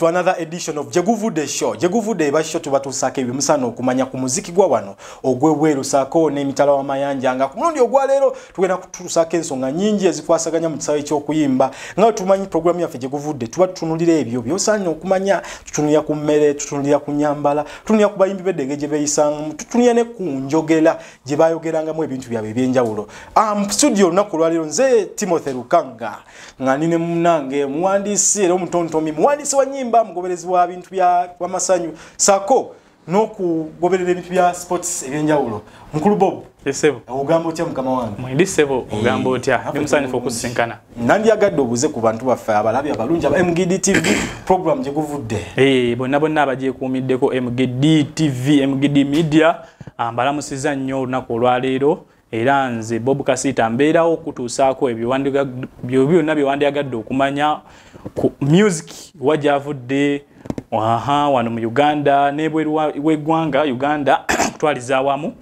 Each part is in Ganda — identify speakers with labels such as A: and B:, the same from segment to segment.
A: to another edition of Jeguvudde Show. Jeguvudde eba show tubatuusako ebimusana okumanya ku muziki gwa wano ogw'ebweru saako n'emitala w'amayanja nga ku mulundi ogwa leero tugenda kutuusaako ensonga nnyingi ezikwasaganya mu kisaawe ky'okuyimba nga tumanyi programu yaffe Jeguvudde tuba tutunulira ebyo by'osaanye okumanya tutunulira ku mmere tutunulira ku nyambala tutunulira ku bayimbi b'eddege gye beeyisangamu tutunulira ne ku njogera gye baayogerangamu ebintu byabwe eby'enjawulo um, studio olunaku olwaleero nze timothy lukanga nga nine munange muwandiisi era omutontomi muwandiisi wa nyimba mugoberezi wa bintu byamasanyu sako n'okugoberera ebintu bya sports ebyenjawulo. Mukulu bob ogamba otya mukama wange?
B: Mwindi sebo ogamba otya?
A: Afe
B: nemusanyufu
A: tulungi.
B: okusinkana.
A: nandyagadde obuze ku bantu baffe abalabi abalungi aba mgd tv program gye guvudde.
B: Eh, bonna bonna abagyekuumiddeko mgd tv mgd media mbalamusiza nnyo olunaku olwaleero era nze bob kasita mbeerawo okutuusaako ebyo byonna byewandyagadde okumanya ku music wajavudde aha wano mu uganda nebweru wa- w'eggwanga uganda kutwaliza awamu.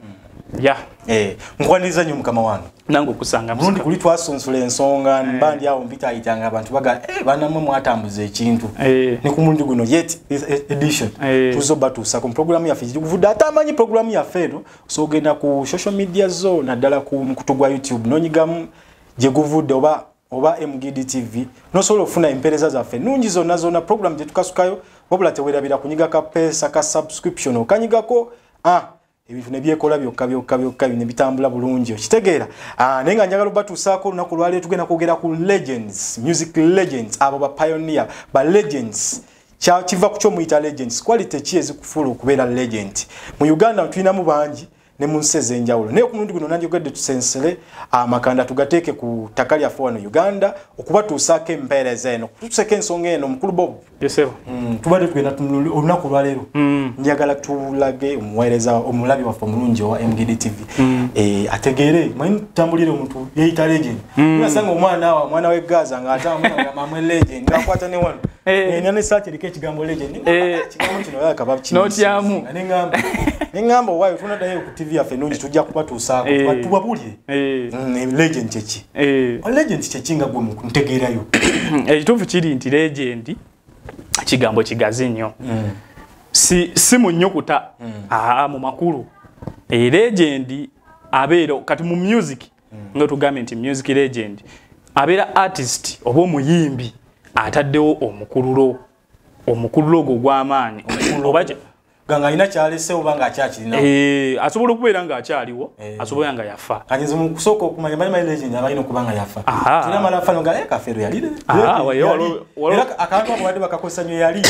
B: Ya.
A: Eh, nkwaniriza nnyo mukama wange
B: nange okusanga
A: mulundi
B: musika.
A: kuli twasunsula ensonga mba ndi awo mpitayitanga abantu baga eh, banamwe mwatambuza ekintu.
B: Eh,
A: ne ku mulundi guno yet this edition
B: Eh.
A: tuzo batuusako mu programu yaffe. Gikuvudde ate amanyi programu yaffe eno so ogenda ku social media zo naddala ku mukutu gwa youtube nonyigamu gye guvudde oba oba mgd tv nosobola okufuna empeereza zaffe. Nungi zonna zonna programu gye tukasukayo wabula tewerabira kunyiga kapeesa ka subscription okanyigako ah, ebintu nebyekola byokka byokka byokka ne bitambula bulungi. Okitegeera naye nga njagala obatuusaako olunaku lwaleero tugenda kwogera ku legends music legends abo ba pioneer ba legends. Kiva ku kyomuyita legends quality ki ezikufuula okubeera legend. Mu uganda tulinamu bangi ne mu nsi ez'enjawulo. Naye ku mulundi guno nanjogedde tusensere amakanda tugateeke ku ttaka lyaffe wano uganda okubatuusaako empeereza eno. Kutuuseko ensonga eno mukulu bob
B: yesebo
A: Mm, tubadde tugenda olunaku lwaleero njagala tulage omuweereza omulabi waffe omulungi owa mgd tv Eh, ategeere manyi tutambulire omuntu yeyita legend. Nasanga omwana wa mwana w'egaza ngaatambulaamwe legend ngakwata ne wano
B: Eh.
A: nina nesaati eriko ekigambo legend.
B: Eh.
A: ekigambo kino yakaba
B: N'otyamu.
A: neŋamba neŋamba owaayo tunaddayo ku tv yaffe nungi tujja kubatuusaako
B: Eh.
A: tuba- tubabulye
B: Eh,
A: Mm, legend kyeki
B: eh.
A: legend kyeki nga gwe ntegeerayo
B: ekituufu kiri nti legendi kigambo kigazi nnyo si, si mu nnyukuta aa mu makulu legendi abeera kati mu music nga tugambye nti music legend abeera artist oba omuyimbi ataddewo omukululo omukululo ogwo ogw'amaanyi. Oba
A: ganga alina kyalese oba ngaakyakirina
B: Eh, asobola okubeera ng'akyaliwo
A: Eh.
B: asobola nga yafa.
A: Kanyinza mu kusooka okumanya bali mali legend abalina okuba nga yafa.
B: Aha.
A: kina mala fano nga kafeero yali
B: Aha,
A: Yali.
B: wayo, waliwo- waliwo-
A: era akantu ako badde bakakozesa nyo yali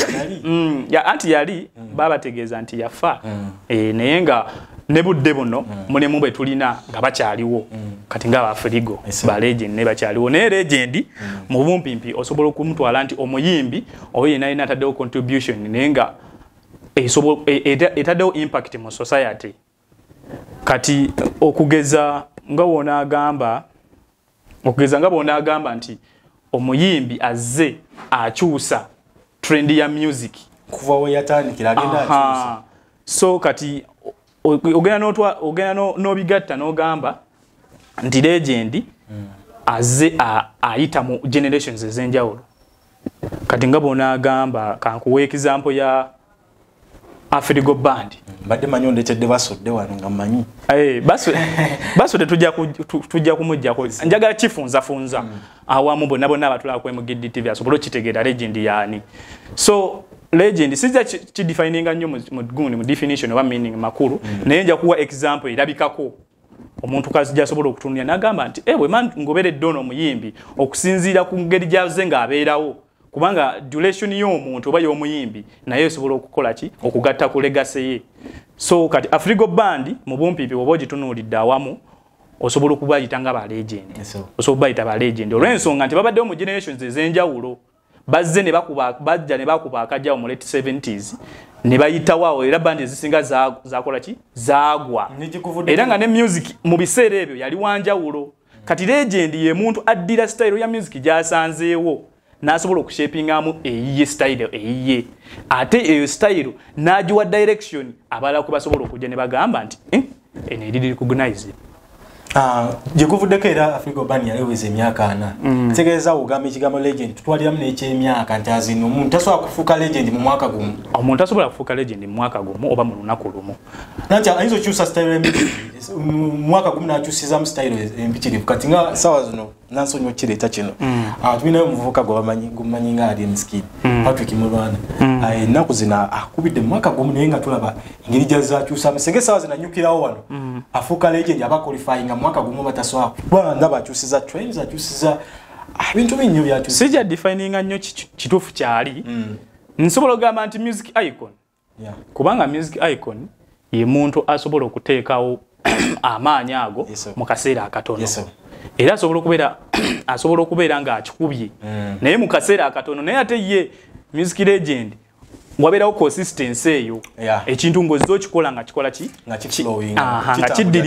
B: Mm, ya, anti yali babategeeza nti yafa. E, naye nga ne budde buno mulimu bwe tulina nga bakyaliwo. Kati nga bafirigo
A: Yes, sir.
B: ba legend ne bakyaliwo. Naye legend mu bumpimpi osobola okumutwala nti omuyimbi oyo yena yina ataddewo contribution naye nga e- eta- etaddewo impact mu society. Kati okugeza nga bw'onaagamba okugeza nga bw'onaagamba nti omuyimbi azze akyusa trend ya music.
A: Kuva we yatandikira agenda akyusa.
B: So kati ogenda n'obigatta n'ogamba nti legend azze a- ayita mu generations ez'enjawulo. Kati nga bw'onaagamba kankuwa example ya afrigo band
A: mbadde manyi ondetedde basodde wano nga mmanyi.
B: Eh, tu- tujja kumujjako njagala kifunzafunza awamu bonna bonna abatulaba mgd tv asobole okitegeera legend yaani. So legend sijja ki- kidefininga nnyo mu- mu definition oba meaning makulu naye nja kuwa example erabikako. Omuntu kazija asobola okutunulya n'agamba nti ewe man ngoberedde ono omuyimbi okusinziira ku ngeri gyazze ng'abeerawo. Kubanga duration y'omuntu oba y'omuyimbi naye esobola okukola ki? Okugatta ku legase ye. So kati afrigo band mu bumpipi oba ogitunuulidde awamu osobola okubayita nga ba legend. Osobola bayita ba legend. Olw'ensonga nti babaddewo mu generations ez'enjawulo bazze ne bakuba bajja ne bakuba akajjawo mu late 70s ne bayitawo awo era bandi ezisinga za- zakola ki? Zaagwa. Era nga ne music mu biseera ebyo yali wanjawulo. Kati legend ye muntu addira style ya music gy'asanzeewo n'asobola okushapingamu eyiye style eyiye. Ate eyo style n'agiwa direction abalala kwe basobola okujja ne bagamba nti "Eh, eno eri recognize
A: Ah, gye guvuddeko era africa oban yaleweza emyaka ana. Kitegeeza ogamba ekigambo legend tutwaliramu n'ekyemyaka nti azino omuntu tasobola kufuuka legend mu mwaka gumu.
B: Omuntu asobola kufuuka legend mu mwaka gumu oba mu lunaku lumu?
A: Nanti ayinza okyusa mu mwaka gumu nakyusizamu sitayiro embitirivu kati nga sawa zino nansonyi okireeta kino. Ah, tulinayo omuvubuka gwe bamanyi gumanyi nga ali emiskini patrick mulwana. Ah, ennaku zino akubidde mu mwaka gumu naye nga tulaba engeri gyazakyusamu singa esawa zino anyukirawo wano. Afuuka legend aba qualifyinga mu mwaka gumu batasobola kuba ndaba akyusiza trends akyusiza ah, binnyo byakyusiza.
B: Sijja defininga nnyo ki- ki- kituufu kyali. Nsobola okugamba nti music icon. Kubanga music icon ye muntu asobola okuteekawo amaanyi ago mu kaseera akatono. Era asobola okubeera asobola okubeera ng'akikubye naye mu kaseera akatono naye ate ye music legend wabeerawo consistency eyo. Ekintu ng'ozza okikola nga kikola ki?
A: Nga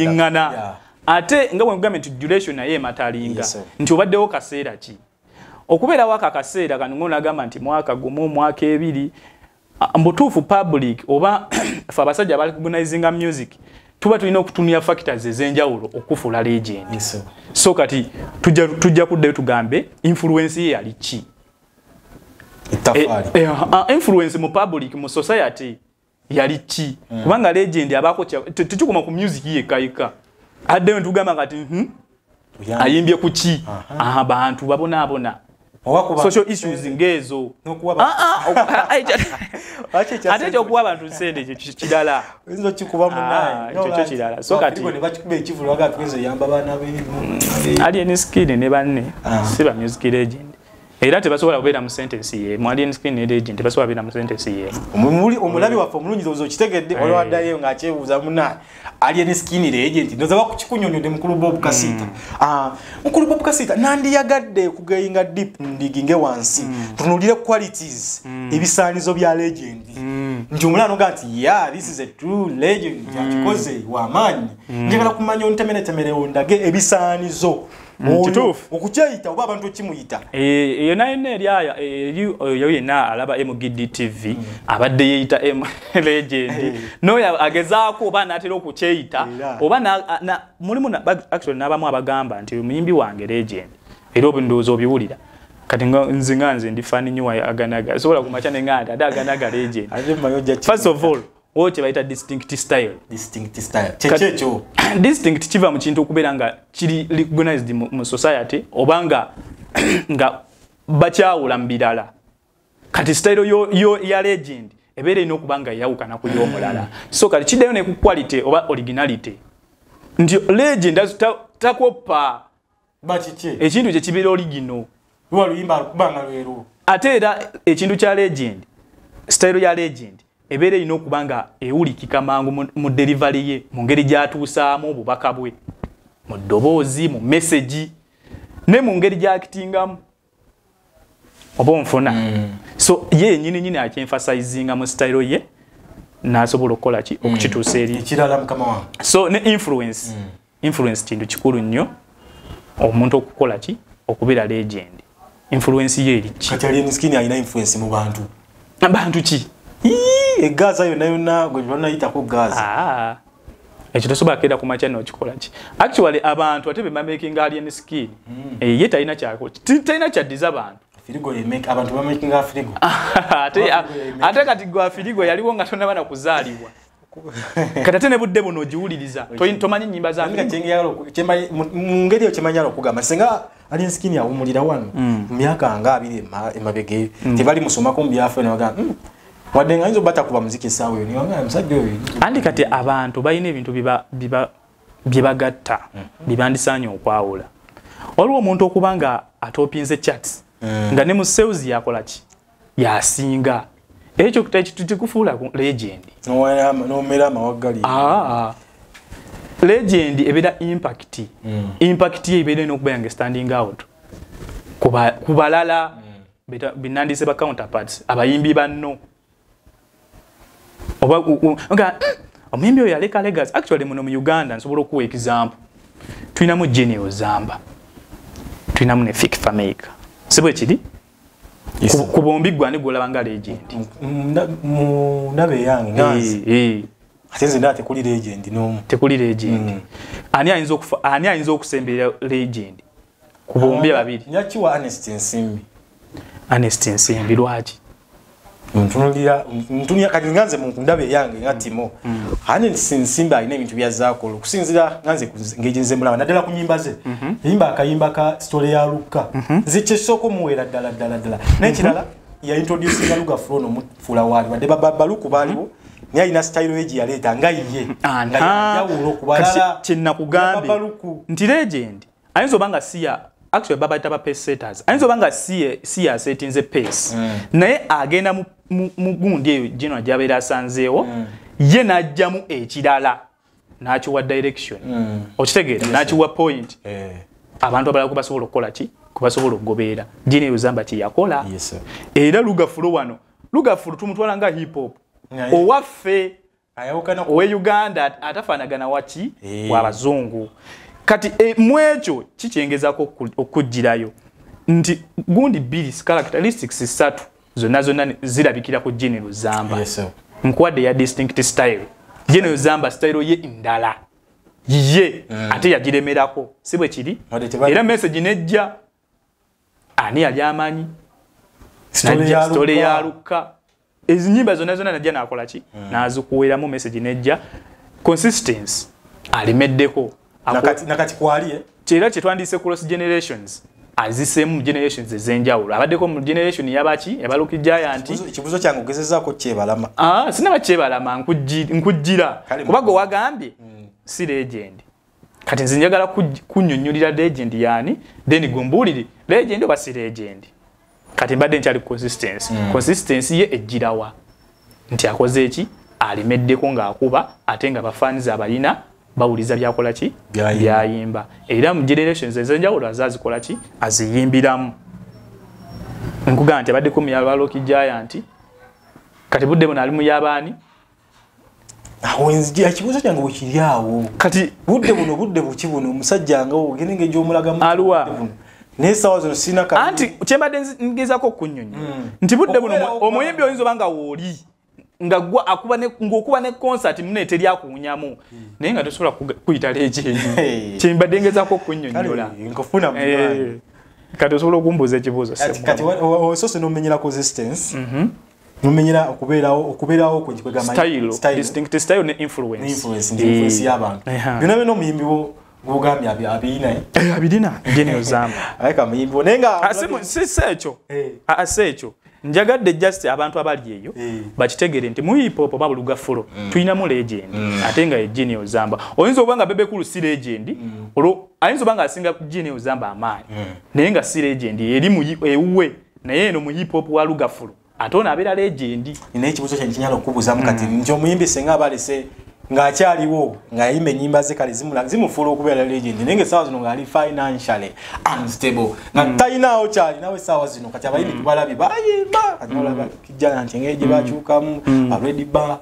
B: nga
A: ddala.
B: ate nga bwengambye nti duration naye ematalinga. Nti obaddewo kaseera ki? Okubeerawo aka kaseera kano ngaonagamba nti mwaka gumu mwaka ebiri mbutuufu public oba fe abasajja abarecognizinga music tuba tulina okutunira factors ez'enjawulo okufuula legend
A: Yes,
B: so kati tujja tujja kuddayo tugambe influence ye yali ki. Eh, eh, ah, influence mu public mu society yali ki? Kubanga legend abaako tekikoma ku music yekayika addeyo ntugamba kati mhm,
A: Oyambi.
B: ayimbye ku ki? Abantu babonaabona social issues
A: ba-
B: Ah, ah, ate ekyokuwa abantu sente ekyo ki- kirala
A: oyinza okikuba
B: Ah,
A: munaye
B: ekyo kyo kirala. So kati-
A: ne bakikuba ekivu lwaga tuyinza oyamba baana be
B: alien skin ne banne.
A: Ah.
B: si ba music legend era tebasobola kubeera mu sentence yemu alien ne legend tebasobola kubeera mu sentence yemu
A: Omuli- omulabi waffe omulungi ozo okitegedde
B: Eh.
A: olwaddayo ng'akyebuuza munaye alien skin regent ndoza bakukikunyonyodde mukulu bob kasita Ah, mukulu bob kasita nandiyagadde kugeyinga deep ndiginge wansi tunulire qualities ebisaanizo bya legend. Nti omulala noga nti ya this is a true legend akikoze wamaanyi njagala kumanya ontemeretemere ondage ebisaanizo
B: kituufu.
A: okukyeyita oba abantu okimuyita?
B: Eh, eyo nayo yonna eri aya eri oyo yenna alaba mgd tv abadde yeeyita M legend. Noyo agezaako oba naatera okukyeyita
A: Era.
B: oba na- na- mulimu na- actually n'abamu abagamba nti omuyimbi wange legend. Era obindowooza obiwulira. Kati nga- nze nga nze ndi fani nyo wa aganaga. Sobola kumaca nenga nti ate aganaga legend. First of all wo kyebayita distinct style.
A: Distinct style. Kyekyo
B: distinct kiva mu kintu okubeera nga kiri recognized mu, society oba nga nga bakyawula mu birala. Kati style yo, yo ya legend ebeera erina okuba nga yawukana ku y'omulala. So kati kiddayo ne ku quality oba originality. Nti legend as- ta- takoppa
A: bakiki
B: ekintu kye kibeera origino
A: luba luyimba lukubanga lweru.
B: Ate era ekintu kya legend style ya legend ebeera erina okuba nga ewulikika mangu mu- delivery ye mu ngeri gyatuusaamu obubaka bwe mu ddoboozi mu message ne mu ngeri gyakitingamu. Oba onfuna? So ye nyini nyini akyemphasizinga mu style ye n'asobola okukola ki? Okukituusa eri
A: ekirala mukama wange.
B: So ne influence. Influence kintu kikulu nnyo. Omuntu okukola ki? Okubeera legend. Influence ye eri ki?
A: Kati alien skin alina influence mu bantu.
B: Abantu ki
A: Egaza yonna yonna gwe banayitako gaza.
B: Ah. ekyo tosobola kera ku makya nokikola ki? Actually abantu ate bemakinga alien skin. Eh, ye talina kyako ti- talina kyaddiza bantu. Ate kati gwa firigo yaliwo nga tonaba na kuzaalibwa. Kati ate ne budde buno ogiwuliriza tomanyi nyimba za
A: Nga
B: firigo?
A: kyengeyagala oku- kyemali- mu mu ngeri eyo kyemanyala okugamba singa alien skin awumulira wano mu myaka nga abiri ema- emabega tebali musomako mu byafe nebagaa wadde nga yinza obatakuba muziki esaawa eyo niwagaa musajja oyo
B: andi kati abantu balina ebintu biba- biba- bye bagatta bye bandisaanye okwawula. Waliwo omuntu okuba nga atopinze chats nga ne mu sales yakola ki? Yasinga. Ekyo tekikufuula ku legend.
A: N'owera- n'omera amawaggali.
B: Ah, legend ebeera impact. Impact ye ebeera ena okubeera nga standing out. Ku ba- ku balala beta- binandise ba counterparts abayimbi banno oba nga omuyimbi oyo yaleka legacy actually muno mu uganda nsobola okuwa example. Tulinamu jenny ozamba. Tulinamu ne fik fameka si bwe kiri. Ku- bombi gwani gwolaba nga legend?
A: Mu- mu ndabe yange nganzi
B: Eh, eh.
A: ate nze ndaba tekuli legend n'omu.
B: Tekuli legend. Ani ayinza okufa ani ayinza okusemberera legend? Ku bombi babiri
A: nyakiwa honest ensimbi
B: honest nsimbi lwaki
A: ntunulira ntunia kati nganze mu ndaba eyange nga timo. Honest ensimbi alina ebintu byazaakola okusinzira nganze ku ngeri nze mulaba naddala ku nyimba ze. Yimba akayimba ka story ya luka nze kyesooka omuweera ddala ddala ddala. N'ekirala yaintroducinga luga flo nomufuula waali. Wadde babaluku baaliwo naye alina sitayiro ye gye yaleeta nga ye. Nga yawula okubalala.
B: kyenakugambye
A: Babaluku.
B: nti legend. Ayinza oba nga siya actually babayita ba pace setters. Ayinza oba nga siye siya asetinze pace. Naye agenda mu- mu- gundi eyo gino gyabeera asanzeewo ye n'ajjamu ekirala n'akiwa direction. Okitegeera n'akiwa point.
A: Eh,
B: abantu abalala kwe basobola okukola ki? Kwe basobola okugoberera gino eyo zamba kyeyakola era lugafulo wano lugafulo tumutwala nga hip hop. Owaffe owe uganda atafaanagana waki?
A: Eh.
B: wabazungu kati e, mu ekyo kikyengezako oku- okujjirayo. Nti gundi bbiri characteristics ssatu zonna zonna zirabikira ku jini luzamba.
A: Yes,
B: nkuwadde ya distinct style. Jini luzamba style ye ndala. Ye ate yagiremerako. Si bwe kiri? Era message nejja ani yali amanyi? Najja
A: ya luka
B: ezinyimba zonna zonna najja nakola ki? Nazikuweramu message nejja. Consistency alimeddeko.
A: Nakati- nakati kwali eh?
B: kyera kyetwandiise cross generations aziseemu mu generations ez'enjawulo abaddeko mu generation yabaki yabaluki giant
A: Ekibuzo- kyange ogezezaako kyebalama.
B: Ah, sinaba kyebalama nkujji- nkujjira. Kuba gwe wagambye si legend. Kati nze njagala kuj- kunnyonnyolera legend yaani? Then gumbuulire legend oba si legend? Kati mbadde nkyali consistency. Consistency ye ejjirawa nti akoze eki alimeddeko ng'akuba ate nga bafaaniza abalina bawuliza byakola ki?
A: Byayimba.
B: era mu generations ez'enjawulo azazikola ki? Aziyimbiramu. Nkugamba nti abaddeko muyabaloki giant kati budde buno ali muyabaani
A: awo nzija ekibuzo kyange bwekiri awo.
B: Kati
A: budde buno budde buki buno? Omusajja nga ogende nga egyomulagamu
B: Aluwa.
A: budde buno. naye sawa zino sirina ka-
B: anti kyembadde ngezaako okunyonyola. Nti budde buno omuyimbi oyinza oba nga wooli nga gwa akuba ne- ng'okuba ne concert muno eteri akuwunyamu. Naye nga tosobola kuyita leegi
A: Hey.
B: eyo kyembadde ngezaako
A: Kale,
B: okunyonyola
A: nkufuna.
B: Eh, kati osobola okumbuuza ekibuuzo
A: Kati- wa- osose nomenyera consistence nomenyera okubeerawo okubeerawo kwe kwegamba
B: style ne influence.
A: Influence ndi influence y'abantu.
B: Eha.
A: byonna byonna omuyimbi wo gwogambye abi- abirina eh?
B: Eh, abirina genero zamba
A: aye kamuyimbi wo. Naye nga
B: Ah, si si si ekyo.
A: Eh.
B: Ah, si ekyo njagadde just abantu abali eyo
A: Eh.
B: bakitegere nti mu hip hop oba buluga fulo tulinamu legend ate nga ye Genie Ozamba oyinza okuba nga Bebe Cool si legend olwo ayinza okuba nga asinga Genie Ozamba amaanyi naye nga si legend eri ewuwe naye eno mu hip hop wa luga fulo ate ono abeera legend.
A: Nina ekibuzo kyange kinyala okubuuzamu kati nti omuyimbi senga abalese ng'akyaliwo ng'ayimba ennyimba ze kale zimufuula okubeera legend naye nga essaawa zino ng'ali financially unstable nga talinaawo kyalinawo essaawa zino kati abayimbi tubalabye bayimba kati nolaba kijjana nti engeri gye bakyukamu already ba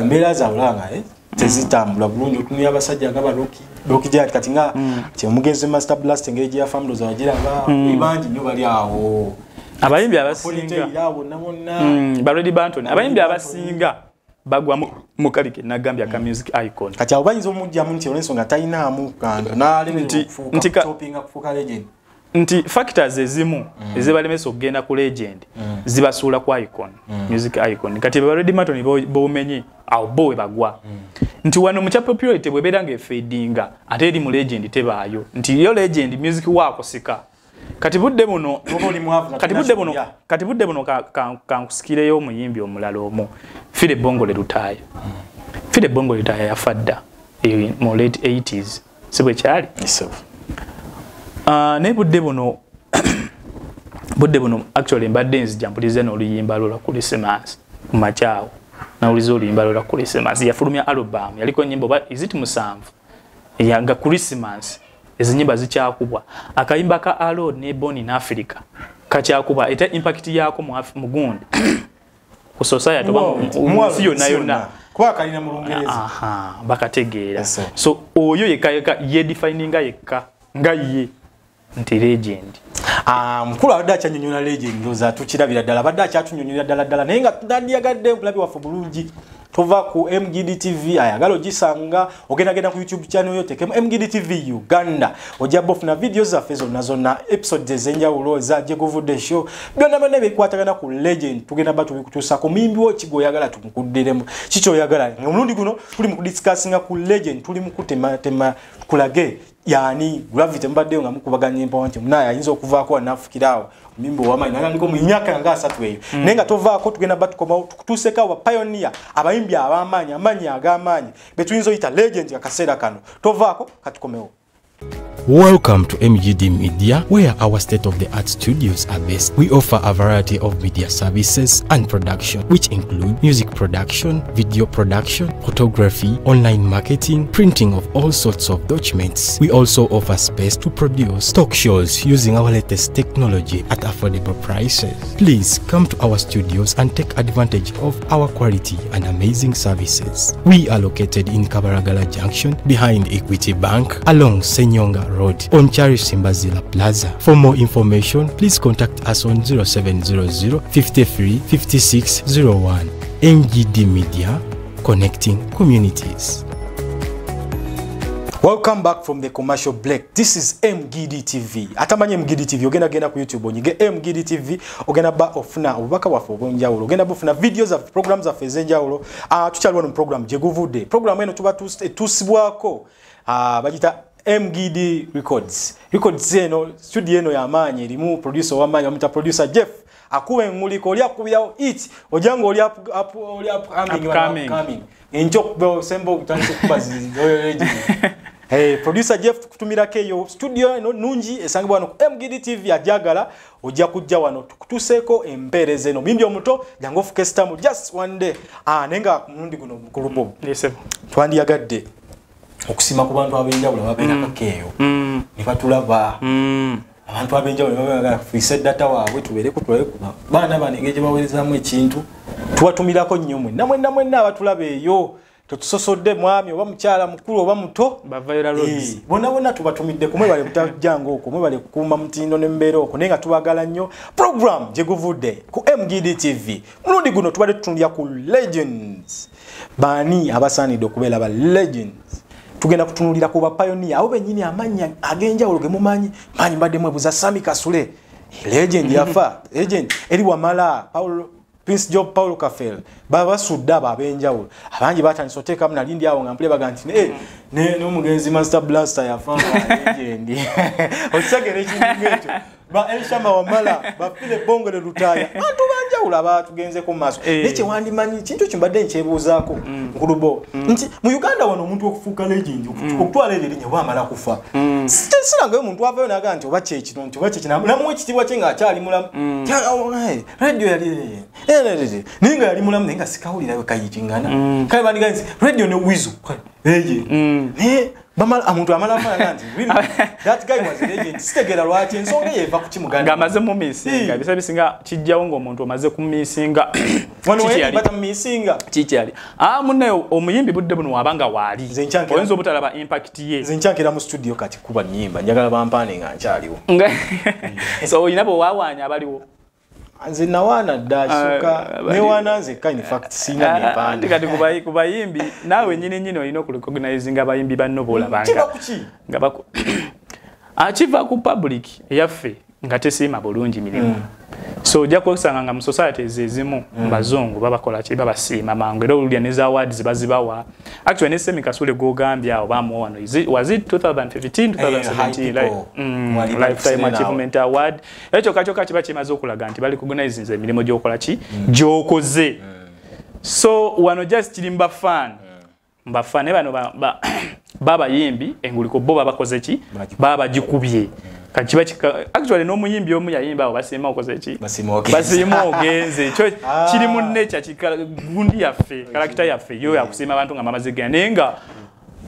A: embeera zaabwe olaba nga eh, tezitambula bulungi otunira abasajja nga balokijat kati nga kyemugenzi master blast engeri gye yafamu loza wagiraba bangi nnyo bali awo.
B: Abayimbi abasinga.
A: Bonna bonna.
B: Balodi bantoni abayimbi abasinga bagwa mukalike mu kali ke nagambye aka music icon
A: kati abo bayinza omugjamu nti olwensonga talinaamu kantu nalemera
B: nti ka-
A: topinga kufuuka legend
B: nti factors ezimu mm. ezibalemesa okugenda ku legend mm. zibasuula ku icon mm. music icon kati balodi matoni bomenye awo bo we mm. nti wano mucha popularity bwebeera ngaefeedinga ate eri mu legend tebaayo nti yo legend music waakosika kati budde buno
A: nga
B: kati budde buno kati budde buno ka- ka- kankusikireyo omuyimbi omulala omu. Fire bongo lerutaaya fire bongo lerutaaya yafa dda eyo mu late 80s si bwe kyali? Ah, naye budde buno budde buno actually mbadde nzija mpulirize n'oluyimba lwo lwa krisimansi mu makyawo. Nawuliza oluyimba lwo lwa krisimansi yafulumya album yaliko enyimba oba izit musanvu? Yaga krisimansi ezinyimba zikyakubwa. Akayimba ka alod ne boni in africa kakyakuba era impact yaako mu gundi ku society oba mu- mu
A: Omwalo,
B: nsi yonna yonna.
A: kuba kalina mu lungereza.
B: Bakategeera. So oyo yekka yekka yedefininga yekka nga ye nti legend.
A: Ah, mukulu abadde akyanyonyola legend oza tukirabira ddala abadde akyatunyonyola ddala ddala naye nga tandyagadde obulabi waffe bulungi tova ku mgd tv ayagala ogisanga ogendagenda ku youtube channel yo tekemu mgd tv uganda. Ojja bofuna video zaffe zonna zonna episodes ez'enjawulo eza gyeguvudde show. Byonna byonna ebikwatagana ku legend. Tugenda ba tubikutuusa ku mimbi wo ki gweoyagala tumukuddiremu kikyoyagala omulundi guno tuli mu kudisikasinga ku legend tuli mu kutematema kulage yani gravity mbaddeyo nga mukubaganya empowa nti munaye ayinza okuvaako mimbo wa owamanyi nagandiko mu myaka nga asatu eyo.
B: Mm.
A: naye nga tovaako tugenda batukomawo tukutuuseko wa pioneer abayimbi ab'amaanyi amaanyi ag'amaanyi betuyinza oyita legend akaseera kano. Tovaako katukomewo
C: Welcome to MGD Media, where our state of the art studios are based. We offer a variety of media services and production, which include music production, video production, photography, online marketing, printing of all sorts of documents. We also offer space to produce talk shows using our latest technology at affordable prices. Please come to our studios and take advantage of our quality and amazing services. We are located in Kabaragala Junction behind Equity Bank along Senyonga Road on Chari Simbazila Plaza. For more information, please contact us on 0700 53 5601. MGD Media, connecting communities.
A: welcome back from the commercial break this is mgd tv Atamanye mgd tv ogenda genda ku youtube onyige mgd tv ogenda ba ofuna obubaka bwaffe obwenjawulo ogenda bufuna videos of programs zaffe ez'enjawulo uh, tukyali wano mu program gyeguvudde program eno tuba tusibwako etuusibwako uh, bagita mgd records records eno studio eno yamaanyi erimu producer owamaanyi bamuyita producer jeff akuba enguliko oli akubirawo it ojanga oli up- up- oli upcoming,
B: Upcoming.
A: upcoming. enkyo okuba osemba okutandisa okuba zi- oyo legend. Hey, producer Jeff tukutumirako eyo studio eno nungi esangibwa wano ku MGD TV ajagala ojja kujja wano tukutuseeko empeereza eno mimbi omuto jangu ofuka esitamu just one day ah, naye nga mulundi guno mukulubo
B: Yes.
A: twandiyagadde okusima ku bantu ab'enjawulo ababeerako eyo
B: Mm.
A: ne batulaba.
B: Mm.
A: abantu ab'enjawulo babaga fise data waabwe tubeereko tulabekuba baana bano engeri gye baweerezaamu ekintu tubatumirako nnyo mwenna mwenna mwenna abatulaba eyo. Tetusosodde mwami oba mukyala mukulu oba muto. Bonna bonna tubatumidde ku mwebale butajjanga okwo mwebale kukuuma mutindo n'embeera okwo naye nga tubagala nnyo. Program gye guvudde ku mgd tv mulundi guno tubadde tutunulira ku legends. Baani abasaanidde okubeera ba legends tugenda kutunulira ku bapayoniya abo bennyini amannya ag'enjawulo ge mumanyi. Manyi mbadde mwebuza sami kasule legend yafa legend. Eri wamala paulo prince job paulo kafel baba basudde abo ab'enjawulo abangi batandisa oteekamu nalindi awo nga mpule nti "Eh, ne- n'omugenzi master blaster yafa nga legend. Okisagera ekintu ngekyo ba elshama wamala bafire bongole lutaaya bantu banjawulo abatugenzeko mu maaso.
B: Eh.
A: naye kyewandimanyi kintu ekyo mbadde nkyebuuzaako nkulubo nti mu uganda wano omuntu okufuuka legend okutwala eryo erinnya oba amala kufa sirangayo omuntu avayo naga nti oba kyekino nti oba kyekino namuwa ekitiibwa kye ngaakyali mulamu. Radio yali naye nga yali mulamu naye nga sikawulirayo kayikingana. Kale bandiga nti radio ne wizo legend naye omuntu amala afanaga nti that guy was a legend sitegeera lwaki? Ensonga eyo eva ku kimuganda
B: ng'amaze mu miisinga.
A: Eh.
B: bisa bisinga kijjawo ng'omuntu omaze ku miisinga.
A: Wano
B: Kiki
A: wendi
B: yali?
A: batamumisinga
B: kikyali ah munne omuyimbi budde buno wabanga waali oyinza obutalaba impact ye.
A: Nze nkyankira mu studio kati kuba nyimba njagala bampaane nga nkyaliwo.
B: So oyina bwewawaanya abaliwo
A: nze nawaana dda asuka
B: Ah,
A: newaana nzekka in fact siina
B: Ati
A: nempande.
B: kati ku bayi- ku bayimbi naawe nyini nyini olina okurecognizinga abayimbi banno boolabanga nga baku Ah, kiva ku public eyaffe nga tesiima bulungi mirimu. So ojja kusanga nga mu societies ezimu mu bazungu babakola ki? Babasiima mangu. Era olulya ne za awards bazibawa. Actually ne semi kasule gogambye awo bamuwa wano was it 2015 2017
A: High
B: like,
A: People.
B: mm, lifetime achievement award. Era kyokka kyokka kiba kimaze okulaga nti bali recognizinze emirimu gyokola ki? Gyokoze. So wano just kiri mbafan naye bano ba- ba- babayimbi enguliko bo babakoze ki?
A: Bagikubye.
B: babagikubye kati kiba kika- actually n'omuyimbi omu yayimba awo basiima okoze ki
A: Basiima ogenze.
B: basiima ogenze ekyo
A: Ah.
B: kiri mu nature kika- gundi yaffe karakita yaffe yo yakusiima abantu nga mamaze genda naye nga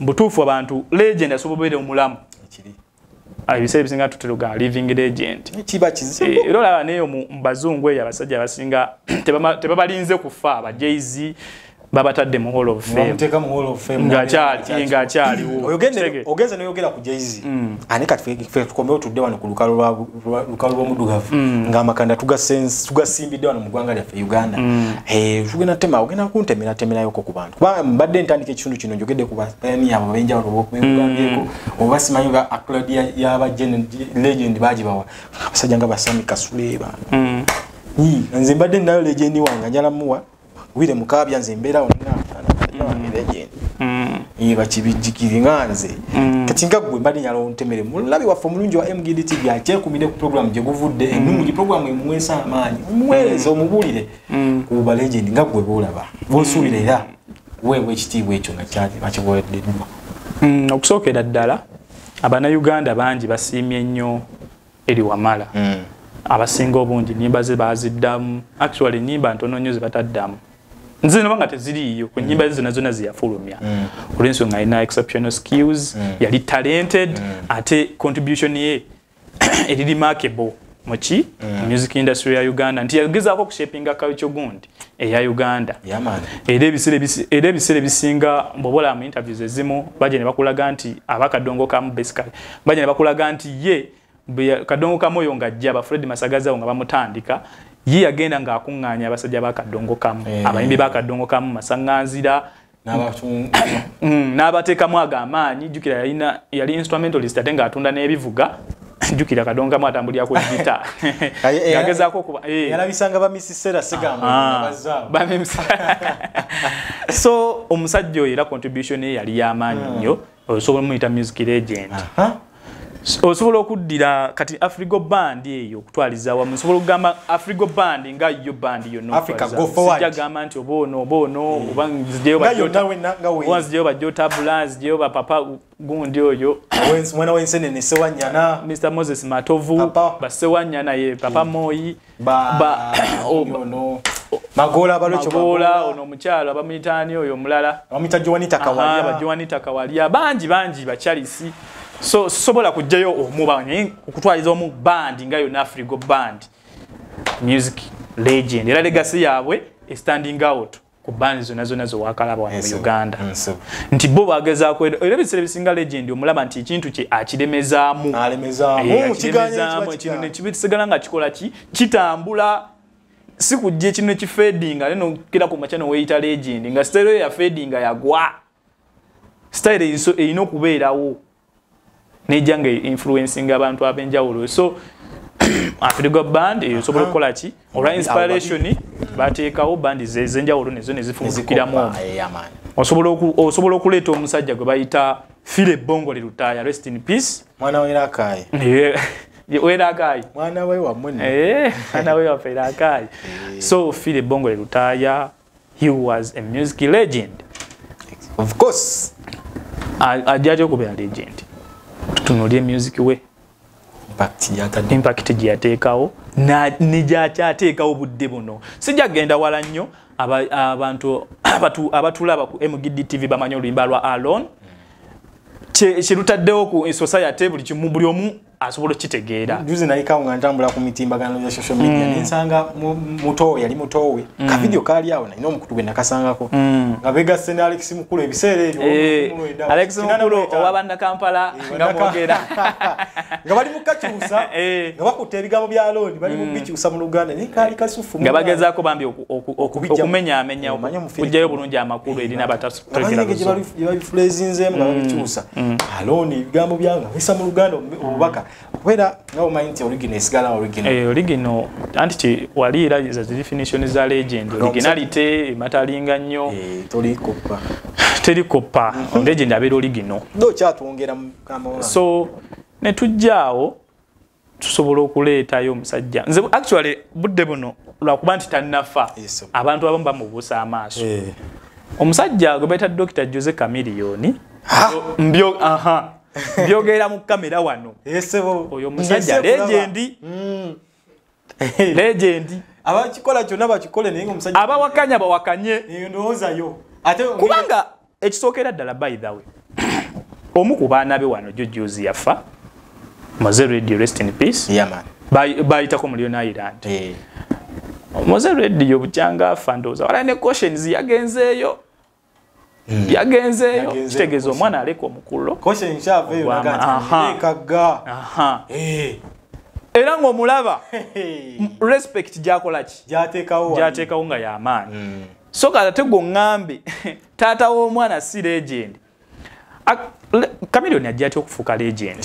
B: mbutuufu abantu legend asobola obeere omulamu
A: Ekiri.
B: Ah, ebiseera ebisinga tutera oga living legend
A: kiba kizibu
B: era olaba naye mu mu bazungu eyo abasajja abasinga tebabalinze kufa aba jz babatadde mu hall of fame.
A: Bamuteeka mu hall of fame.
B: Ng'akyali- Kitege.
A: ogenze noyogera ku jaizi ani kati fe- fe tukombewo tudde wano ku lwa- lukalu lw'omudugavu ng'amakanda tugasimbidde wano mu ggwanga lyaffe uganda. Eh, tugenda tema ogenda kuntemera temerayoko ku bantu. Kuba mbadde ntandika ekitundu kino njogedde ku bani abo abenjawulo begambyeko oba simanyi ba aclad yaba Gen- legend bagibawa abasajja nga basami kasule Nyi, nze mbadde nayo legendi wange njala muwa wire mukabya nze mbeerawo nina legend. Iba kibijjikiri nga nze. Kati nga gwe mbadde nyala ontemere mulabi waffe omulungi wa mgdt akyekumire ku programu gye guvudde ennungi programu emuweesa amaanyi. Omuweereza omubuulire. Kuba legend nga gwe boolaba bosuubira era weebwa ekitiibwa ekyo nga
B: Mm, okusookera ddala abannayuganda bangi basiimye nnyo eri wamala. Abasinga obungi nyimba ze baziddamu. Actually nyimba ntono nnyo ze bataddamu nze noba nga teziriiyo ku nyimba ze zonna zonna zeyafulumya. Olwensonga alina exceptional skills yali talented ate contribution ye eri remarkable muki mu music industry ya uganda. Nti yagezaako okushapinga culture gundi eya uganda.
A: Yamaani
B: era ebiseera ebisi- era ebiseera ebisinga bwobola mu interviews ezimu bajja ne bakulaga nti abakadongo kamu basically bajja ne bakulaga nti ye ya- kadongo kamu oyo ng'ajja ba fred masagazawo nga bamutandika ye yagenda ng'akuŋŋaanya abasajja bakadongo kamu.
A: Eh.
B: abayimbi bakadongo kamu masaŋŋanzira Mm, n'abateekamu ago amaanyi. Jjukira yali instrumentalist ate ng'atunda n'ebivuga. Jjukira kadongo kamu atambulira ku gita.
A: Kaye-
B: ng'agezaako okuba eh.
A: yalabisanga ba misisera sigamba
B: Ah, so omusajja oyo era contribution ye yali yamaanyi nnyo. Osobola omuyita music legend osobola okuddira kati afrigo band eyo okutwaliza wamu osobola okugamba afrigo band nga yo band yonna
A: Africa,
B: okutwaliza.
A: go forward.
B: Sijja gamba nti oba ono oba ono oba nzijeyo oba nzijeyo bapapa gundi oyo.
A: Mwana w'ensenene sewanyana.
B: Mr moses matovu basewanyana ye papa moyi o-
A: ono. Magola
B: magola ono omukyalo abamuyitaani oyo omulala. Bajoanita kawalya. Bangi bangi bakyalisi so sobola kujjayo omuba naye okutwaliza omu band nga yonna afrigo band music legend. Era legasi yaabwe estanding out ku band zonna zonna zowakalaba wano mu uganda. nti bo bagezaako era era ebiseera ebisinga legend omulaba nti ekintu kye akiremezaamu Eh,
A: alemezaamu
B: akiremezaamu ekintu nekisigala nga kikola ki? Kitambula. Si kujja ekintu nekifedinga ate nokira ku makya noweyita legend nga sitayiro yo yafedinga yagwa. Eiso- erina okubeerawo nejja nga influencinga abantu ab'enjawulo. So afrigo band eyo osobola okukola ki? Olwa inspiration bateekawo bandi ze- ez'enjawulo nezo nezifumukiramu omwo osobola oku- osobola okuleeta omusajja gwe bayita file bongole lutaaya rest in peace.
A: Mwana werakaye
B: werakayi
A: mwana we wamwe
B: Eh, mwana we waffe erakayi so file bongole lutaaya he was a music legend.
A: Of course.
B: Ajja atya okubeera legend tutunulye music we.
A: Impact yatadde
B: impact gye yateekawo na- ne gyakyateekawo budde buno. Sijja kgenda wala nnyo. Aba- abantu abatu- abatulaba ku mgd tv bamanyi oluyimba lwa alon. Kyerutaddewo ku society buli omu asobola okitegeera
A: juzi nayikawo nga ntambula ku mitimbagano gya social media mm. nensanga mu- mutowe yali mutowe. Kavidiyo kaali awo nalina omukutu gwe nakasangako. Nga begasse ne alex mukulu ebiseera ebyo
B: Eh,
A: mu
B: alex mukulu
A: mwenda.
B: owabannakampala
A: e,
B: nga mwogera.
A: Nga bali mukakyusa
B: e.
A: nga bakutta ebigambo bya looni bali mubikyusa mu luganda naye kaali kasufu
B: nga bagezaako bambi okumenyaamenya
A: mu
B: bulungi amakulu eri n'abatategera
A: babifulezinzeemu nga babikyusa alooni ebigambo byanga bisa mu luganda obubaka kubeera nga omanyi nti origina esigala origina
B: oligino anti ki waliira za definition za legend. Originality ematalinga nnyo.
A: Eh, tolikoppa
B: teri koppa legend abeera oligino
A: do kyatwongera mu kamola
B: so netujjaawo tusobola okuleetayo omusajja. Nze actually budde buno lwakuba nti tannafa. Abantu abamu bamubuusa amaaso. Omusajja gwe baita dr jose camilioni mbyo aha mbyogera mu kamera wano. Oyo omusajja legendi legendi
A: abakikola kyonna bakikole naye omusajja
B: abawakanya bawakanye.
A: Ndowoozayo. Ate
B: kubanga ekisookera ddala way omu ku baana be wano jojuzi yafa maze radio rest in peace. Bayitako mu Lion Island. Omuze radio bukyanga afa ndowooza wala ne cautions yagenzeeyo yagenzeeyo
A: Yagenzeeyo
B: kitegeeza omwana aleka omukulo.
A: Eh.
B: Era ng'omulaba
A: hey.
B: respect gyakolaki
A: jateekawo
B: gyateekawo nga y'amaanyi so kati ate gwoŋŋambe taata w'omwana si legend. Kamiliyoni ajja atya okufuuka legend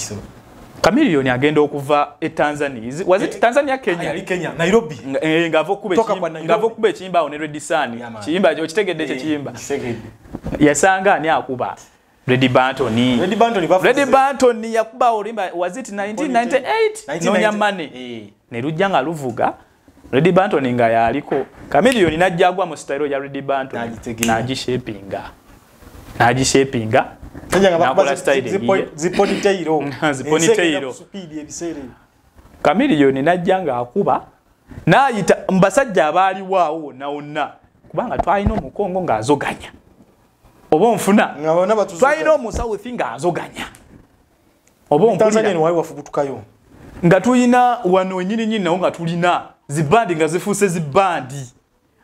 B: kamiliyoni agenda okuva e tanzania. Was it tanzania kenya?
A: Ali kenya nairobi.
B: Eh, ng'ava okuba
A: Toka
B: ekiyimba-
A: kwa Nairobi.
B: ng'ava okuba ekiyimba awo ne redisani
A: Yeah, man.
B: kiyimba okitegedde ekyo kiyimba
A: Kisegedde.
B: yasanga ani akuba? Redi bantoni.
A: Red Banton bafuze-
B: redi bantoni yakuba olimba was it 1998 nonya
A: 1990.
B: mane
A: Eh.
B: ne lujja nga luvuga. Redi bantoni nga yaliko. Kamiliyoni najja agwa mu sitayiro ya redi bantoni.
A: N'agitegeera.
B: n'agishapinga kamiliyoni najja ng'akuba n'ayita mu basajja abaaliwo awo wonna wonna. Kubanga twalina omukongo ng'azoganya. Oba onfuna? Twalina omusawuthi ng'azoganya. Oba
A: tanzania
B: ompulira
A: niwali wafubutukayo.
B: Nga tulina wano enyininyini nawo nga tulina zibandi nga zifuuse zibandi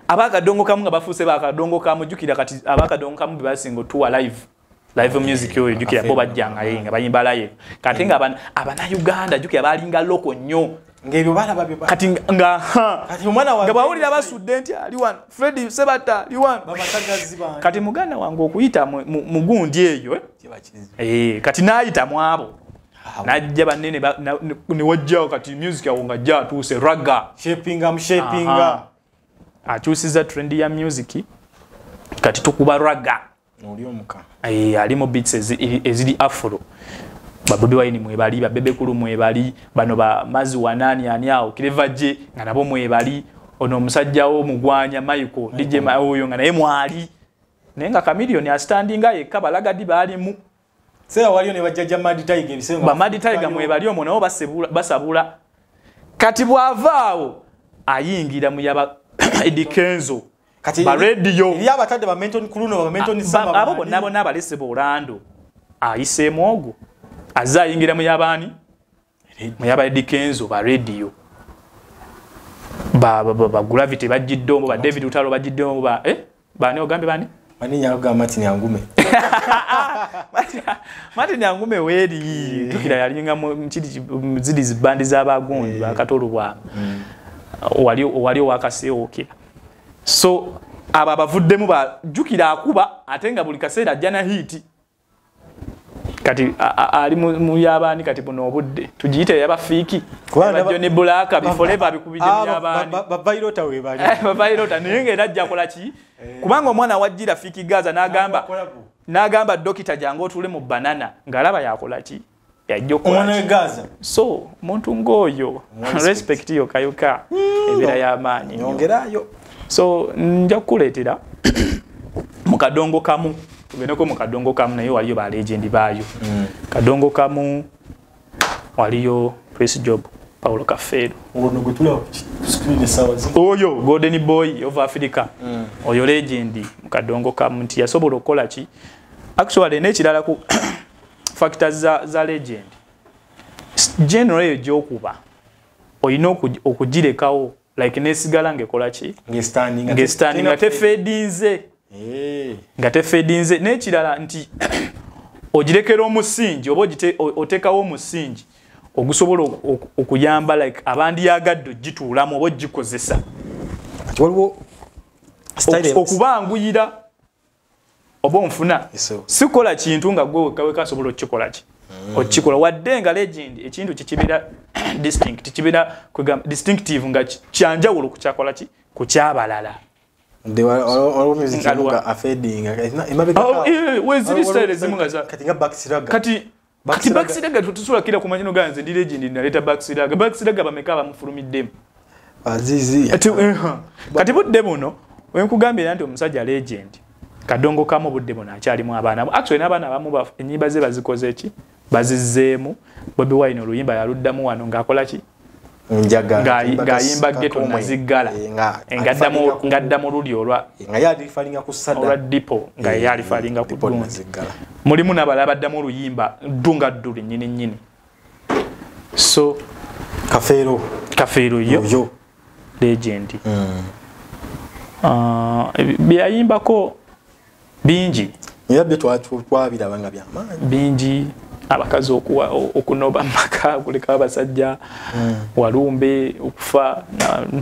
B: abakadongo kamu nga bafuuse bakadongo kamu jukira kati abakadongo kamu bebasinga otuwa live live music oyo jukira bo bajjangaye nga bayimba live kati nga abana- abanauganda jukira balinga loko nnyo.
A: Ngaebyo balaba bye ba-
B: kati nga-
A: kati omwana wange
B: nga bawulira basudde nti ali wano fredi sebata ali wano.
A: Bange.
B: Kati muganda wange okuyita mu- mu mu gundi eyo eh. Eh, kati n'ayita mu abo.
A: Ah,
B: najja bannene ba- na- ne- ne wajjawo kati music awo nga jja atuuse raga.
A: Shapinga mushapinga
B: Aha. akyusiza trend ya music kati tukuba raga
A: oli omuka.
B: Eh, alimu beats ezi- eziri afro. Babobi wine mwebali babebekulu mwebali bano ba mazi wanani ani awo kireva je nga nabo mwebali. Ono omusajja wo mugwanya michael. Dj Ma- oyo nga naye mwali. Naye nga kamiliyoni astandinga yekka balagadi baalimu.
A: Seera waliyo ne bajjajja madi ebiseera nga
B: bamadi tiger
A: bafubutukayo.
B: mwebali omwo nabo basebula- basabula. Kati bw'avaawo ayingira mu yaba edikenzo
A: kati
B: barediyo
A: eri abatadde ba menton kuluno ba menton sama
B: abo bonna bonna abalese boolando ayiseemu ogwo azze ayingira mu yabaani mu yaba edikenzo ba rediyo ba ba- ba- ba gravity bajjiddeomu ba david utalo bajjiddeomu ba eh? Bani ogambye bani
A: maninya agamba martin yangume.
B: Martin yangume weeri. Tukira yalinga mu- mu ziri zibandi z'abagundi bakatolo bwamu wali wali owakaseewokera so abo abavuddemu bajjukira akuba ate nga buli kaseera ajja na hiiti kati ali mu yabaani kati buno obudde. Tugiyite yabafiiki
A: Kubanga ba-
B: bajoni bulaka bifoleva abikubidde mu yabaani.
A: bavairota webali
B: babairota naye ngaera ajja kola ki? Kubanga omwana wajjira fiiki gaza n'agamba n'agamba dokita jangu otuule mu banana ng'alaba yakola ki? Yajja
A: omwana
B: okukola ki
A: wegaza
B: so muntu ng'oyo
A: Respect.
B: respect yokayoka ebeera y'amaanyi nnyo. So nja kukuleetera mu kadongo kamu tugendeko mu kadongo kamu naye waliyo balegendi baayo. Kadongo kamu waliyo prince job paulo kafeero oyo golden boy of africa. Oyo legendi mu kadongo kamu nti yasobola okukola ki? Actually n'ekirala ku factors za, za legend. General eyo gyokuba olina okugi- okugirekawo like nesigala ngaekola ki?
A: Ngestanding
B: ngestandi nga tefeedinze
A: eh.
B: Nga tefeedinze n'ekirala nti ogirekera omusingi oba oteekawo omusingi ogusobola oku- oku- okuyamba like abandiyagadde ogituulamu oba ogikozesa. Okubanguyira oba onfuna sikola kintu nga gwe wekka asobola okukikola ki? Okukikola. Wadde nga legend ekintu kikibeera distinct. Kibeera distinctive nga kyanjawulo kukyakola ki? Ku kyabalala. Oh, eh,
A: kati
B: kati bakisiraga tusulakira ku manyino ganze ndi legend naleta bakisiraga bakisiraga bameka bamufulumiddemu
A: azizi
B: Ati, eh, kati budde buno wenkugambira nti omusajja legend kadongo kamu budde buno akyalimu abaana actually n'abaana abamu ba- ennyimba ze bazikoze ki bazizzeemu. Bobi wine oluyimba yaluddamu wano ng'akola ki?
A: Njaga
B: Ng'ayi- ng'ayimba geto naziggala ngaddamu luli olwa dipo nga ye alifalinga ku ddundi
A: naziggala
B: mulimu n'abalala baddamu oluyimba ddu nga ddu linnyini nnyini. So
A: kafeero.
B: Kafeero yo.
A: Oyo
B: legend.
A: Mm.
B: Ah, byayimbako bingi.
A: Era twa- twabiraba nga byamaanyi
B: bingi abakazi okunoba maka kuleka abasajja walumbe okufa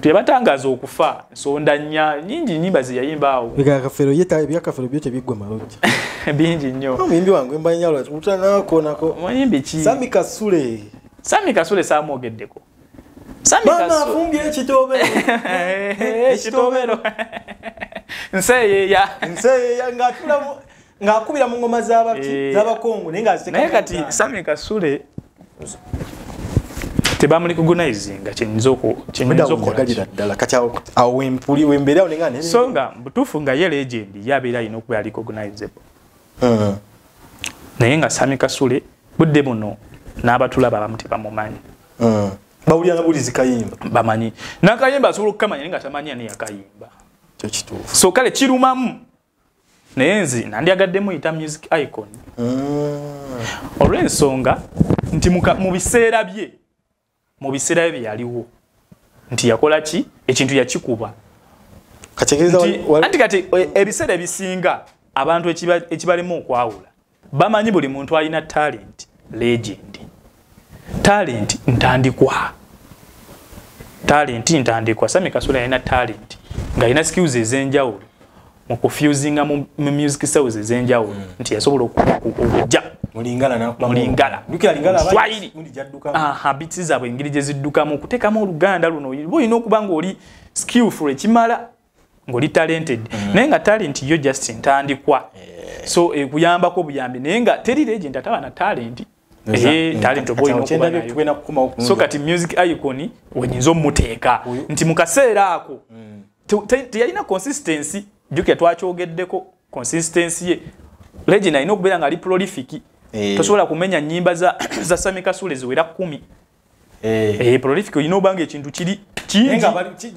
B: yabatangaza okufa ensonda nnya nyingi nyimba zeyayimba awo
A: bigakafero yeta byakafero byo tebiggwa malungi.
B: Bingi nnyo.
A: Omuyimbi wange mbanjawula utanakonako
B: muyimbi ki?
A: Sami kasule.
B: Sami kasule saamwogeddeko.
A: Afumbye ekitobero.
B: Ekitobero. nseeyeya
A: nseeya ngaatula mu- ng'akubira mu ngoma z'abaki
B: Eh.
A: z'abakongo naye
B: naye kati sami kasule tebamuli kugunayizinga kyenyinza oku-
A: Mwenda
B: kyenyinza okukola
A: awunyagalira ddala kati awo wempuli wembeera awo
B: so nga butuufu nga ye legend ye abeera alina okuba ali recognizable naye nga sami kasule budde buno n'abatulaba abamu tebamumanyi.
A: Bawulira na bulizi kayimba.
B: Bamanyi. Nakayimba asobola okukamanya naye nga tamanyi ani yakayimba
A: kyo kituufu.
B: So kale kirumamu naye nzi nandyagadde muyita music icon. Olw'ensonga nti mu biseera bye mu biseera bye byeyaliwo nti yakola ki? Ekintu yakikuba. Nti- anti kati e- ebiseera ebisinga abantu ekiba- ekibalema okwawula bamanyi buli muntu alina talent legend. Talent ntandikwa. Talent ntandikwa. Sami kasula yalina talent ng'alina skills ez'enjawulo mu kufusinga mu mu music styles ez'enjawulo nti yasobola oku- oku- okujja. Biti zaabwe engeri gye ziddukamu okuteekamu oluganda luno oba olina okuba ng'oli skillful ekimala ng'oli talented. Naye nga talent yo just ntandikwa. So ekuyambako buyambi naye nga teri legend ataba na talent. Eh,
A: kukomawo
B: so kati music icon wenyinza omuteeka. Nti mu kaseera ako teyalina consistency jjukira twakyogeddeko consistency ye. Legend alina okubeera nga ali prolific.
A: Eh.
B: tosobola kumenya nyimba za, sami kasule ziwera kumi prolific olina obanga ekintu kiri kingi.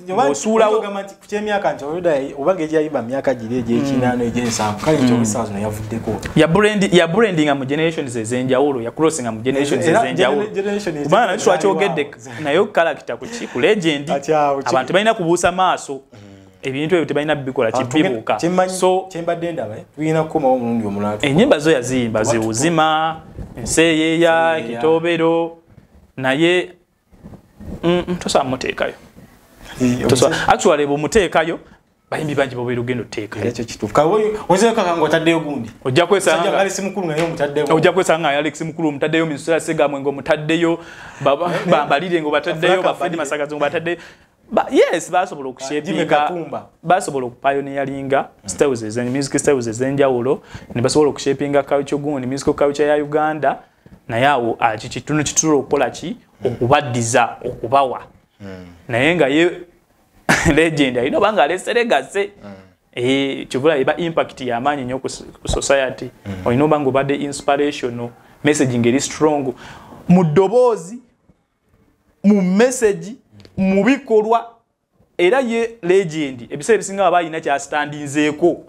B: Ng'osuulawo
A: kukyemyaka nti oyoda obanga egyayiba myaka giri egyekinaano egyensanvu kale nti obusaa zino yavuddeko
B: ya brand ya branding mu generations ezenjawulo ya crossinga mu generations
A: Era
B: ezenjawulo.
A: gener- generation ezi-
B: kubanga nakyo twakyogedde naye character ku ki ku legend
A: Ati awo, ki-
B: abantu tebalina kubuusa maaso ebintu ebyo tebalina bikola kibibuuka. so
A: kyembadde ndaba eh, tulina kukomawo omulundi omulala
B: enyimba zo yaziyimba ziwuzima enseeyeya
A: Enseeyeya.
B: Naye mm, mm, tosobola muteekayo
A: Eh,
B: actually bwomuteekayo bayimbi bangi oteekayo
A: ekyo kituufu. Ozekaka nga
B: kwesanga nga-
A: si mukulu naye omutaddemu
B: ojja kwesanga nga alex mukulu omutaddeyo segamwe ngaomutaddeyo bambalire ngaobataddeyo
A: Frank
B: bafedi
A: Mbalire.
B: masagazi ngaobataddeyo Ba- yes basobola okushepinga
A: Katumba.
B: basobola okupayoneyalinga styles ezen- music styles ez'enjawulo ne basobola okushepinga culture gundi musical culture ya uganda naye awo ki kitundu kitusobola okukola ki? Okubaddiza okubawa. Naye nga ye legend alina oba nga aleseregase Eh, kyovula eba impact yamaanyi nnyo ku society. Olina oba nga obadde inspirational message ngeri strong. Mu ddoboozi mu message mu bikolwa era ye legend ebiseera ebisinga baba alina kyastandinzeeko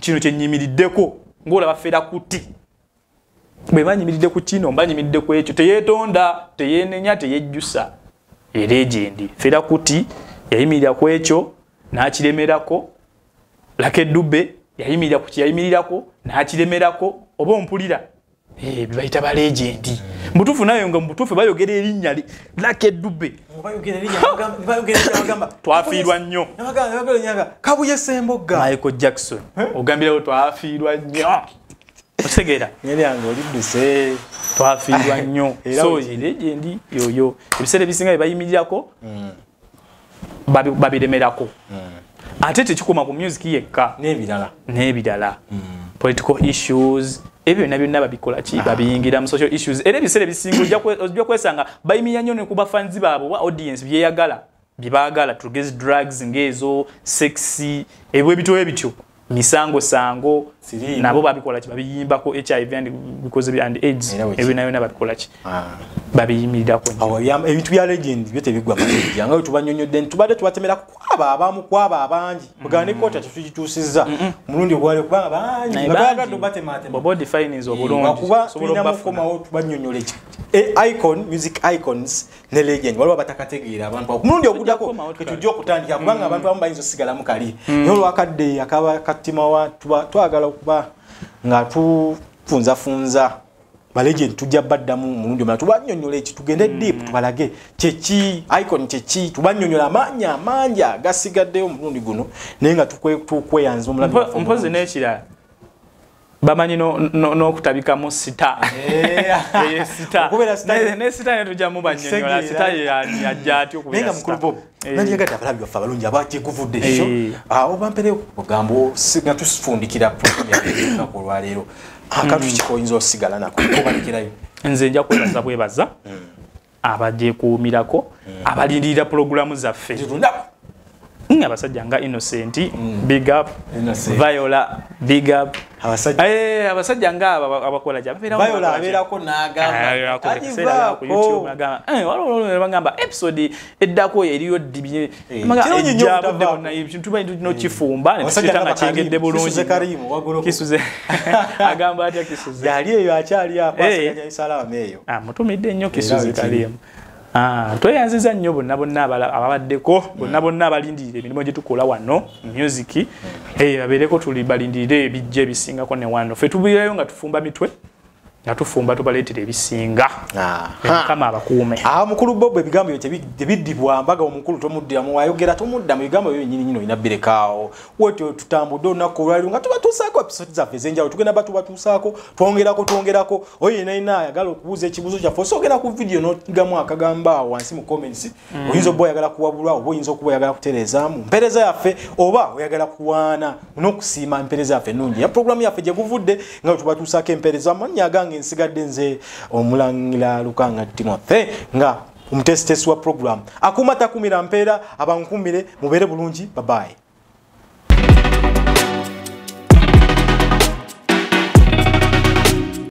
B: kino kyenyimiriddeko ngaolaba fera kuti bwe banyimiridde ku kino mba nyimiridde ku ekyo teyeetonda teyeenenya teyejjusa. Ye legend fera kuti yayimirira ku ekyo n'akiremerako. Lake dube yayimirira ku kyeyayimirirako n'akiremerako. Oba ompulira? Eh, bebayita ba legend. Mutuufu nayo nga mubutuufu bayogera erinnya lake dube. Twafiirwa nnyo.
A: Kabuye sembogga
B: michael jackson. Ogambirawo twafiirwa nnyo okitegeera
A: neryange olidduse
B: twafiirwa nnyo. So
A: bwe
B: legendi yoyo. Ebiseera ebisinga bye bayimirirako babi- babiremerako. Ate tekikoma ku music yekka.
A: N'ebirala.
B: N'ebirala. Political issues ebyo byonna byonna babikola ki? Babiyingira mu social issues. Era ebiseera ebisinga ojja kwe- ojja kwesanga bayimirira nnyo ne ku bafanzi baabwe oba audience byeyagala byebaagala tugezi drugs ng'ezo sexy ebyo ebitoyo bityo misango sango
A: Siriimu.
B: Nabo babikola ki? Babiyimbako hiv and because and aids.
A: Era bwe ki-
B: ebyo byonna byonna babikola ki babiyimirirako
A: awo ebyam- ebintu bya legend byo tebigwa majja nga tubanyonyodde tubadde tubatemera kwaba abamu kwaba abangi. Bugane kota tetugituusizza omulundi ogwali kubanga bangi.
B: Naye
A: nga twagadde
B: bangi.
A: obatematema
B: bw'oba odefines obulungi.
A: Wakuba
B: osobola
A: tulinamu okukomawo tubanyonyola eki e- icon music icons ne legend. Waliwo batakategeera abantu mulundi oguddako ketujja okutandika kubanga abantu abamu bayinza osigalamu kali. Naye olwakadde akaba katimawa twagala okuba nga tufunzafunza. Balegend tujja baddamu mulundi omulala tubanyonyola eki tugende deep tubalage. Kyeki icon kyeki tubanyonyola amaanyi amangi agasigaddeyo omulundi guno naye nga tukwe- tukweyanza omulabi
B: Mpo-
A: waffe
B: mpozi
A: omulungi.
B: n'ekirala bamanyi no- no- n'okutabikamu sita. Eyo sita.
A: Okubeera sita-
B: yajja atya okubeera Eh.
A: nandiyagadde abalabi baffe abalungi abagyekuvudde
B: Eh.
A: ekyo obampere ogambo nga tusifundikira programu olwaleero akantu kiki koyinza osigala nako? Obalekerayo
B: nze nja kwebaza bwebaza abagyekuumirako abalindirira pulogulamu zaffe.
A: Lunaku
B: abasajja nga innocent big up viola big up
A: abasajja
B: Eh, abasajja nga abo aba- abakola gye ababeerawo
A: bayola
B: bakola gye.
A: abeerako n'agamba
B: n'agamba bagamba episode eddako eriyo
A: Eh,
B: ebintu balino kifumba netukiyita nga kyengedde
A: Karimu,
B: bulungi
A: Kisuze Karimu, waguloko.
B: kisuze agamba atya kisuze
A: yali eyo akyali
B: Eh.
A: akwasaganya isalamu eyo
B: Ah, mutumidde nnyo kisuze kalimu Ah, tweyanziza nnyo bonna bonna ababaddeko bonna bonna abalindirira emirimu gye tukola wano music Eh, babeereko tuli balindirire ebijja ebisingako ne wano. Ffe tubiirayo nga tufumba mitwe nga tufumba tubaleetera ebisinga. Mukama abakuume.
A: Mukulu bob ebigambo byo tebi- tebiddibwa mbaga omukulu tomuddiramu wayogera tomuddamu ebigambo byo nyini nyini olina birekaawo wetyo tutambudde olunaku olwaliro nga tubatuusaako episode zaffe ez'enjawulo tugenda batubatuusaako twongerako twongerako. Oyo yenayina ayagala okubuuza ekibuuzo kyaffe osogera ku vidiyo n'otigamu akagambo awo wansi mu comments. Oyinza oba oyagala kuwabulwa oba oyinza okuba oyagala kutereezaamu. Mpeereza yaffe oba oyagala kuwaana. N'okusiima empeereza yaffe ennungi. Ya programu yaffe gye guvudde nga bwe tubatuusaako empeereza amannya agange nsigadde nze omulangira lukanga timothy nga omutesitesi wa programu akuuma takumira mpeera abankumire mubeere bulungi babayi